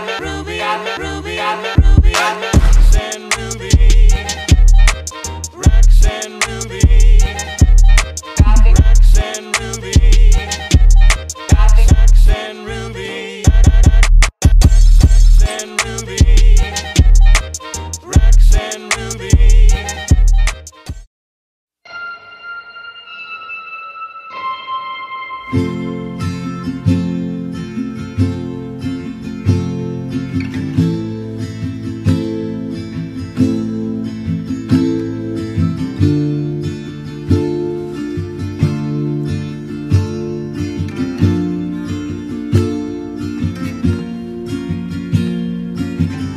Ruby, Ruby, Ruby, Rex and Ruby, Rex and Ruby, Rex and Ruby, Rex and Ruby, Rex and Ruby, Rex and Ruby.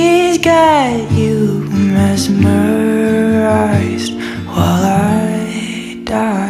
She's got you mesmerized while I die.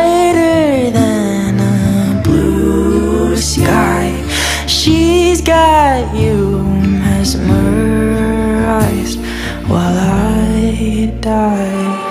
die.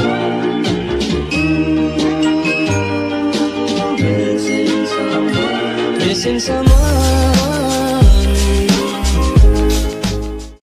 剩下我